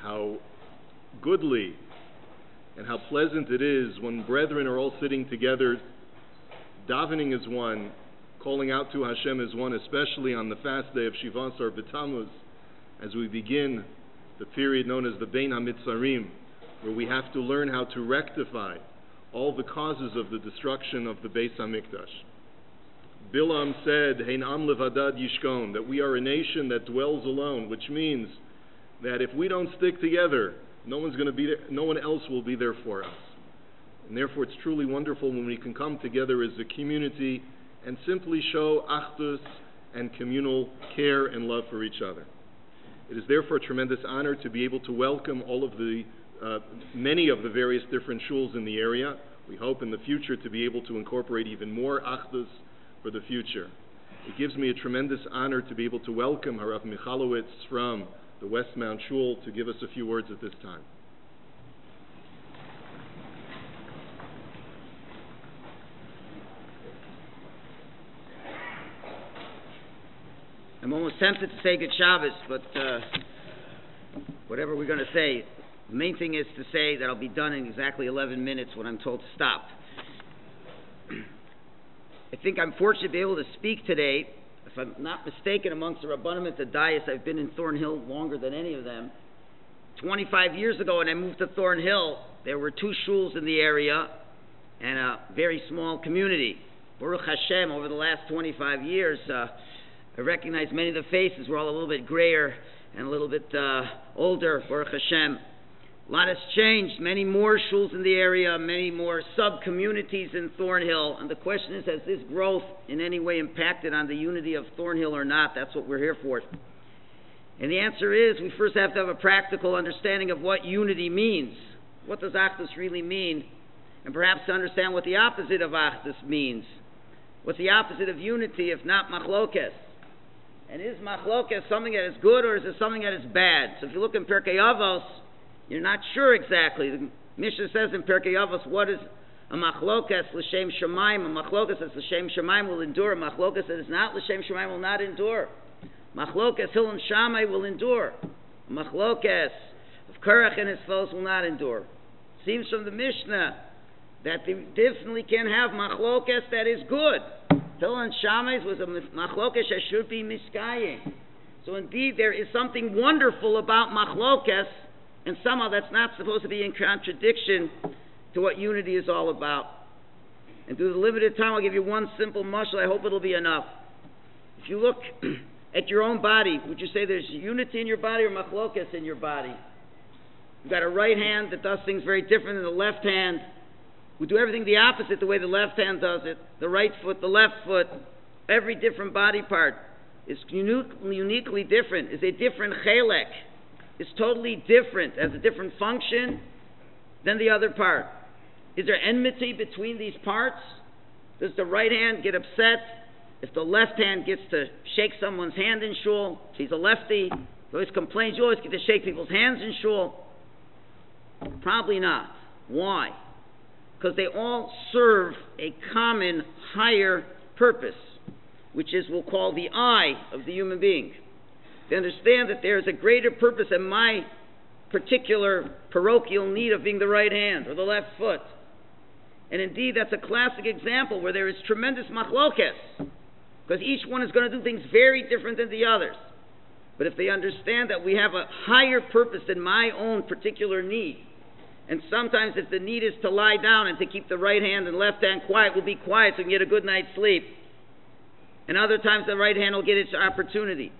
How goodly and how pleasant it is when brethren are all sitting together, davening as one, calling out to Hashem as one, especially on the fast day of Shivasar B'Tammuz, as we begin the period known as the Bein HaMitzarim, where we have to learn how to rectify all the causes of the destruction of the Beis HaMikdash. Bilam said, Hein am levadad yishkon, that we are a nation that dwells alone, which means that if we don't stick together, no one's going to be there, no one else will be there for us. And therefore, it's truly wonderful when we can come together as a community and simply show achdus and communal care and love for each other. It is therefore a tremendous honor to be able to welcome all of the uh, many of the various different shuls in the area. We hope in the future to be able to incorporate even more achdus for the future. It gives me a tremendous honor to be able to welcome Harav Michalowicz from the Westmount Shul to give us a few words at this time. I'm almost tempted to say good Shabbos, but uh, whatever we're going to say, the main thing is to say that I'll be done in exactly 11 minutes when I'm told to stop. I think I'm fortunate to be able to speak today. If I'm not mistaken, amongst the Rabbanim at the Dias, I've been in Thornhill longer than any of them. 25 years ago, when I moved to Thornhill, there were two shuls in the area and a very small community. Baruch Hashem, over the last 25 years, uh, I recognize many of the faces. We're all a little bit grayer and a little bit uh, older, Baruch Hashem. A lot has changed. Many more shuls in the area, many more sub communities in Thornhill. And the question is has this growth in any way impacted on the unity of Thornhill or not? That's what we're here for. And the answer is we first have to have a practical understanding of what unity means. What does Achdus really mean? And perhaps to understand what the opposite of Achdus means. What's the opposite of unity if not machlokes? And is machlokes something that is good or is it something that is bad? So if you look in Pirkei Avos, you're not sure exactly. The Mishnah says in Pirkei Avos, what is a machlokas l'shem shemaim? A machlokas that's l'shem shemaim will endure. A machlokas that is not l'shem shemaim will not endure. Machlokas hil and Shammai will endure. A machlokas of Korach and his foes will not endure. Seems from the Mishnah that they definitely can have machlokas that is good. Hil and Shammai was a machlokas that should be miskayem. So indeed, there is something wonderful about machlokas and somehow that's not supposed to be in contradiction to what unity is all about. And through the limited time, I'll give you one simple mashal. I hope it'll be enough. If you look at your own body, would you say there's unity in your body or machlokas in your body? You've got a right hand that does things very different than the left hand. We do everything the opposite the way the left hand does it. The right foot, the left foot, every different body part is uniquely different, is a different chelek is totally different, has a different function than the other part. Is there enmity between these parts? Does the right hand get upset if the left hand gets to shake someone's hand in shul? He's a lefty, he always complains, you always get to shake people's hands in shul. Probably not. Why? Because they all serve a common higher purpose, which is we'll call the eye of the human being. They understand that there is a greater purpose than my particular parochial need of being the right hand or the left foot. And indeed, that's a classic example where there is tremendous machlokes, because each one is going to do things very different than the others. But if they understand that we have a higher purpose than my own particular need, and sometimes if the need is to lie down and to keep the right hand and left hand quiet, we'll be quiet so we can get a good night's sleep. And other times the right hand will get its opportunity.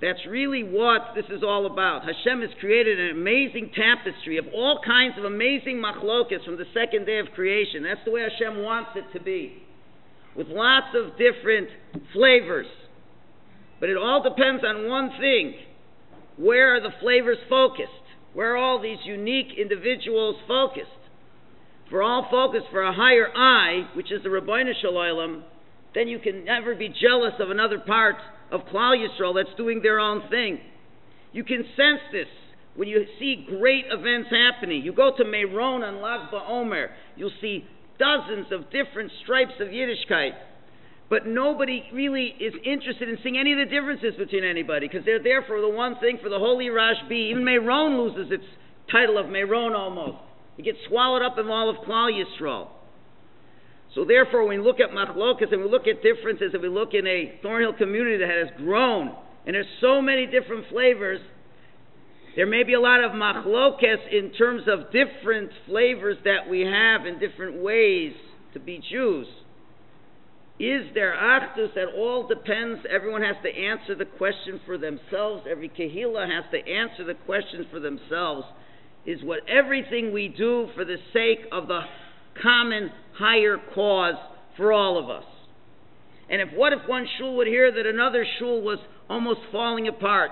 That's really what this is all about. Hashem has created an amazing tapestry of all kinds of amazing machlokas from the second day of creation. That's the way Hashem wants it to be, with lots of different flavors. But it all depends on one thing where are the flavors focused? Where are all these unique individuals focused? For all focused for a higher I, which is the Rabbeinu Shalom, then you can never be jealous of another part of Klal Yisrael that's doing their own thing. You can sense this when you see great events happening. You go to Meron on Lag BaOmer, you'll see dozens of different stripes of Yiddishkeit. But nobody really is interested in seeing any of the differences between anybody because they're there for the one thing, for the holy Rashbi. Even Meron loses its title of Meron almost. It gets swallowed up in all of Klal Yisrael. So therefore, when we look at machlokas and we look at differences and we look in a Thornhill community that has grown and there's so many different flavors, there may be a lot of machlokas in terms of different flavors that we have in different ways to be Jews. Is there achdus? That all depends. Everyone has to answer the question for themselves. Every kahila has to answer the question for themselves. Is what everything we do for the sake of the common higher cause for all of us? And if what if one shul would hear that another shul was almost falling apart?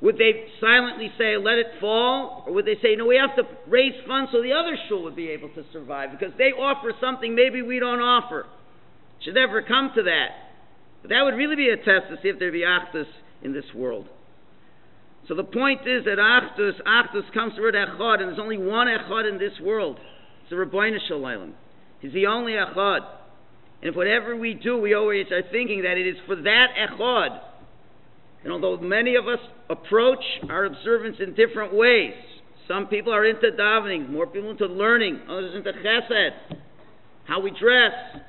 Would they silently say, let it fall? Or would they say, no, we have to raise funds so the other shul would be able to survive because they offer something maybe we don't offer? Should never come to that. But that would really be a test to see if there be achdus in this world. So the point is that achdus, achdus comes from echad, and there's only one echad in this world. It's the Rabbeinu Shalom. He's the only echad. And if whatever we do, we always are thinking that it is for that echad. And although many of us approach our observance in different ways, some people are into davening, more people into learning, others into chesed, how we dress,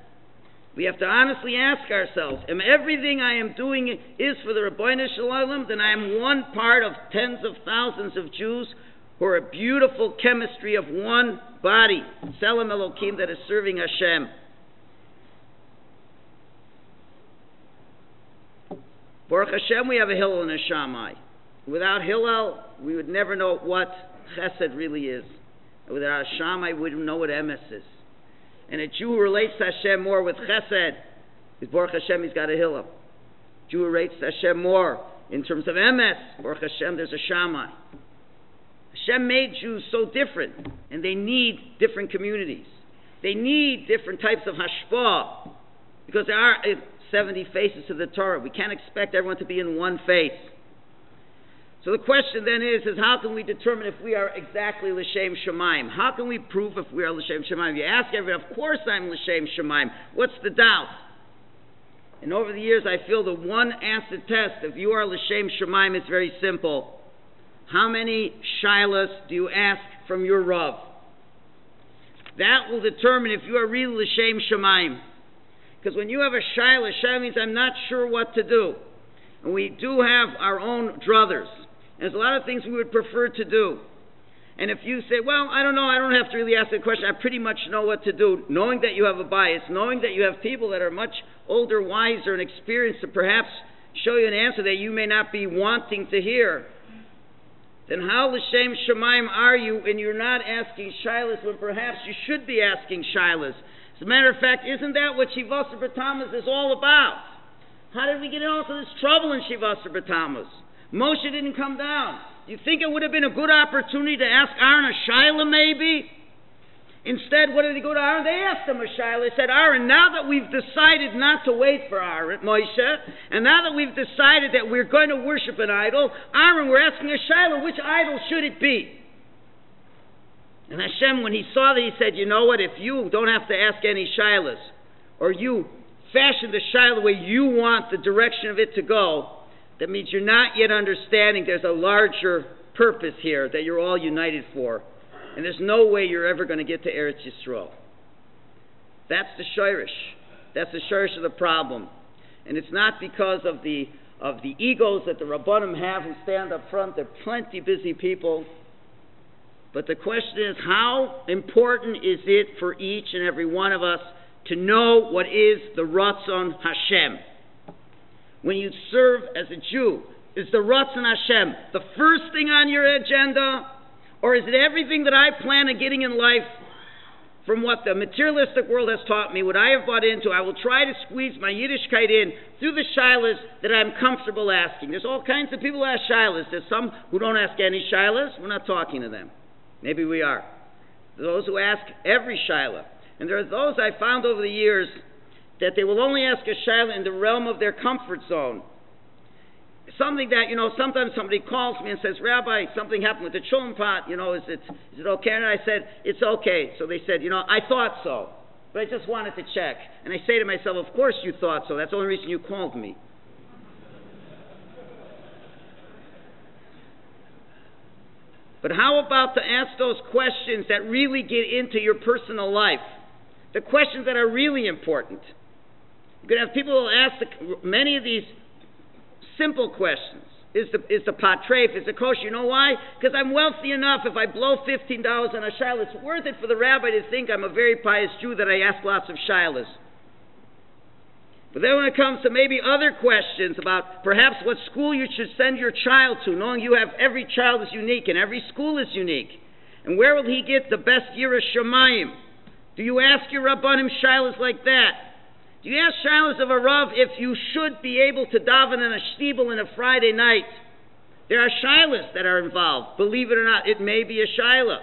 we have to honestly ask ourselves, am everything I am doing is for the Ribono Shel Olam, then I am one part of tens of thousands of Jews are a beautiful chemistry of one body, Tzelem Elokim, that is serving Hashem. Baruch Hashem, we have a Hillel and a Shammai. Without Hillel, we would never know what Chesed really is. Without Shammai, we wouldn't know what Emes is. And a Jew who relates to Hashem more with Chesed, is Baruch Hashem, he's got a Hillel. Jew relates to Hashem more in terms of Emes, Baruch Hashem, there's a Shammai. Hashem made Jews so different, and they need different communities. They need different types of hashpah, because there are 70 faces to the Torah. We can't expect everyone to be in one face. So the question then is, is how can we determine if we are exactly L'Shem Shemaim? How can we prove if we are L'Shem Shemaim? You ask everyone, of course I'm L'Shem Shemaim. What's the doubt? And over the years, I feel the one answer test, if you are L'Shem Shemaim, it's very simple. How many shilas do you ask from your Rav? That will determine if you are really L'Shem Shemaim. Because when you have a shilah, shilah means I'm not sure what to do. And we do have our own druthers. And there's a lot of things we would prefer to do. And if you say, well, I don't know, I don't have to really ask the question, I pretty much know what to do, knowing that you have a bias, knowing that you have people that are much older, wiser, and experienced to perhaps show you an answer that you may not be wanting to hear, then how l'shem shemaim are you and you're not asking shilas when perhaps you should be asking shilas? As a matter of fact, isn't that what Shivasa B'Tammuz is all about? How did we get into this trouble in Shivasa B'Tammuz? Moshe didn't come down. Do you think it would have been a good opportunity to ask Aaron a maybe? Instead, what did he go to Aaron? They asked him a. They said, Aaron, now that we've decided not to wait for Aaron, Moshe, and now that we've decided that we're going to worship an idol, Aaron, we're asking a Shiloh, which idol should it be? And Hashem, when he saw that, he said, You know what? If you don't have to ask any Shilohs, or you fashion the Shiloh the way you want the direction of it to go, that means you're not yet understanding there's a larger purpose here that you're all united for. And there's no way you're ever going to get to Eretz Yisrael. That's the shoresh. That's the shoresh of the problem. And it's not because of the of the egos that the Rabbanim have who stand up front. They're plenty busy people. But the question is, how important is it for each and every one of us to know what is the Ratzon Hashem? when you serve as a Jew? Is the Ratzon Hashem the first thing on your agenda? Or is it everything that I plan on getting in life from what the materialistic world has taught me, what I have bought into? I will try to squeeze my Yiddishkeit in through the shilas that I'm comfortable asking. There's all kinds of people who ask shilas. There's some who don't ask any shilas. We're not talking to them. Maybe we are. Those who ask every shilah. And there are those I found over the years that they will only ask a shaila in the realm of their comfort zone. Something that, you know, sometimes somebody calls me and says, Rabbi, something happened with the chulin pot, you know, is it, is it okay? And I said, it's okay. So they said, you know, I thought so. but I just wanted to check. And I say to myself, Of course you thought so. That's the only reason you called me. But how about to ask those questions that really get into your personal life? The questions that are really important. You're going to have people who ask the, many of these simple questions. Is the, is the pot treif? Is the kosher? You know why? Because I'm wealthy enough. If I blow $15 on a shiloh, it's worth it for the rabbi to think I'm a very pious Jew that I ask lots of shilohs. But then when it comes to maybe other questions about perhaps what school you should send your child to, knowing you have every child is unique and every school is unique, and where will he get the best yiras Shamayim? Do you ask your Rabbanim shilas like that? Do you ask shilas of a Rav if you should be able to daven in a shtibel on a Friday night? There are shilas that are involved. Believe it or not, it may be a shilah.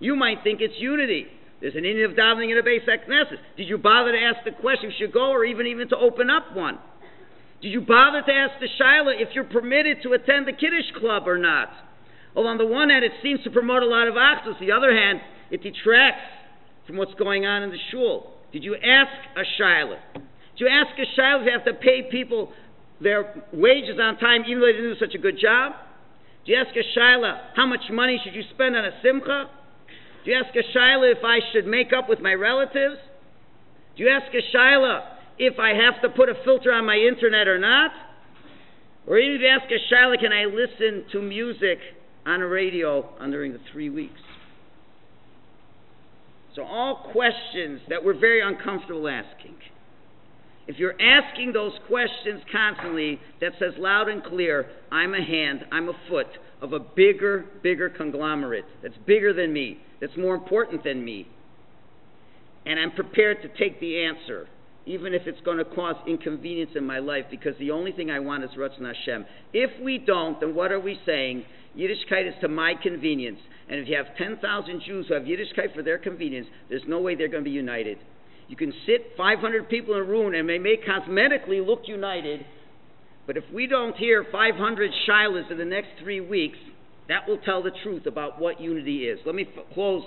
You might think it's unity. There's an Indian of davening in a Beis Knesset. Did you bother to ask the question if you should go or even even to open up one? Did you bother to ask the Shaila if you're permitted to attend the Kiddush club or not? Well, on the one hand, it seems to promote a lot of achdus. The other hand, it detracts from what's going on in the shul. Did you ask a Shaila? Did you ask a if you have to pay people their wages on time even though they didn't do such a good job? Did you ask a Shaila how much money should you spend on a simcha? Do you ask a Shaila if I should make up with my relatives? Do you ask a Shaila if I have to put a filter on my internet or not? Or even if you ask a Shaila, can I listen to music on a radio during the three weeks? So, all questions that we're very uncomfortable asking. If you're asking those questions constantly, that says loud and clear, I'm a hand, I'm a foot of a bigger, bigger conglomerate that's bigger than me, that's more important than me. And I'm prepared to take the answer, even if it's going to cause inconvenience in my life, because the only thing I want is Ratzon Hashem. If we don't, then what are we saying? Yiddishkeit is to my convenience. And if you have 10,000 Jews who have Yiddishkeit for their convenience, there's no way they're going to be united. You can sit 500 people in a room and they may cosmetically look united, but if we don't hear 500 shilas in the next three weeks, that will tell the truth about what unity is. Let me f- close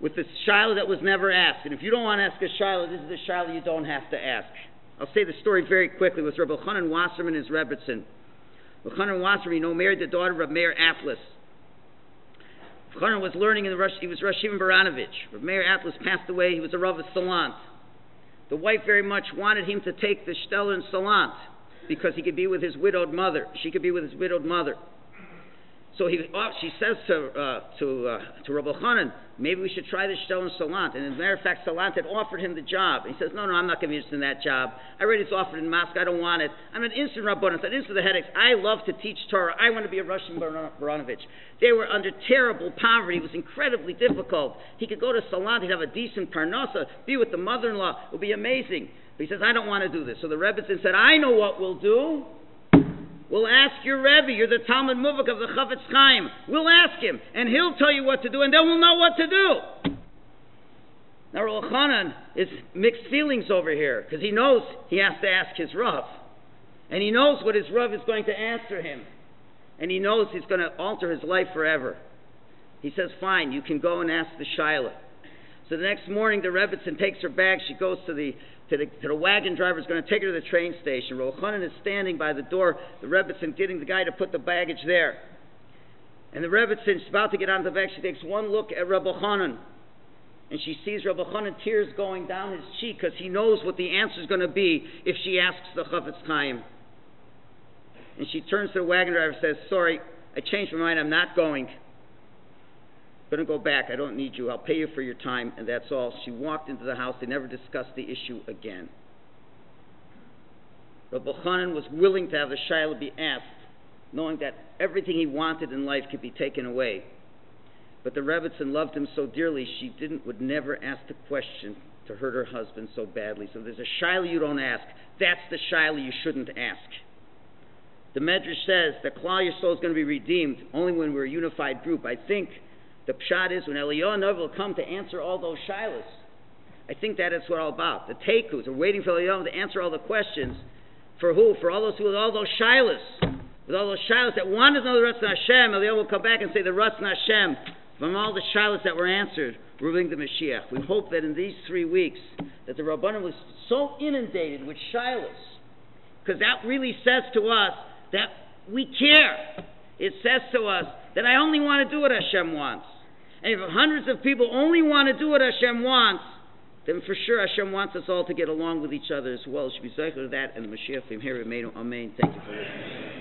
with the shilah that was never asked. And if you don't want to ask a shilah, this is the shilah you don't have to ask. I'll say the story very quickly with Reb Elchanan Wasserman and his Rebbitzin. Chanan you know, married the daughter of Meir Atlas. Chanan was learning in the Rosh, he was Rosh Shimon Baranovich. Meir Atlas passed away, he was a Rav of Salant. The wife very much wanted him to take the Shtel in Salant because he could be with his widowed mother. She could be with his widowed mother. So he, oh, she says to uh, to uh, to Rabbi Chanan, maybe we should try this shtel in Salant. And as a matter of fact, Salant had offered him the job. And he says, no, no, I'm not going to be interested in that job. I already was offered in Moscow. I don't want it. I'm an instant rabbanus. I'm instant the headaches. I love to teach Torah. I want to be a Russian Baranovich. They were under terrible poverty. It was incredibly difficult. He could go to Salant. He'd have a decent parnasa, be with the mother-in-law. It would be amazing. But he says, I don't want to do this. So the Rebbitzin said, I know what we'll do. We'll ask your Rebbe, you're the Talmid Muvhak of the Chafetz Chaim. We'll ask him, and he'll tell you what to do, and then we'll know what to do. Now, Rochanan is mixed feelings over here, because he knows he has to ask his Rav. And he knows what his Rav is going to answer him. And he knows he's going to alter his life forever. He says, fine, you can go and ask the Shiloh. So the next morning, the Rebbitzin takes her bag. She goes to the to the, to the wagon driver is going to take her to the train station. Rochanan is standing by the door, the Rebbitzin getting the guy to put the baggage there. And the Rebbitzin is about to get on the bag. She takes one look at Reb Elchanan. And she sees Reb Elchanan tears going down his cheek because he knows what the answer is going to be if she asks the Chafetz Chaim. And she turns to the wagon driver and says, Sorry, I changed my mind. I'm not going going to go back. I don't need you. I'll pay you for your time, and that's all. She walked into the house. They never discussed the issue again. Rabbi Chanan was willing to have the Shiloh be asked, knowing that everything he wanted in life could be taken away. But the Rebbitzin loved him so dearly, she didn't, would never ask the question to hurt her husband so badly. So there's a Shiloh you don't ask. That's the Shiloh you shouldn't ask. The Medrash says that Klal Yisrael is going to be redeemed only when we're a unified group. I think the pshat is when Eliyahu will come to answer all those shilas. I think that is what all about. The tekus are waiting for Eliyahu to answer all the questions. For who? For all those who with all those shilas. With all those shilas that want to know the Ratzon Hashem, Eliyahu will come back and say the Ratzon Hashem from all the shilas that were answered, ruling the Mashiach. We hope that in these three weeks, that the Rabbanim was so inundated with shilas, because that really says to us that we care. It says to us that I only want to do what Hashem wants. And if hundreds of people only want to do what Hashem wants, then for sure Hashem wants us all to get along with each other as well. It Should be to that and the Mashiach from here. Amen. Amen. Thank you for listening.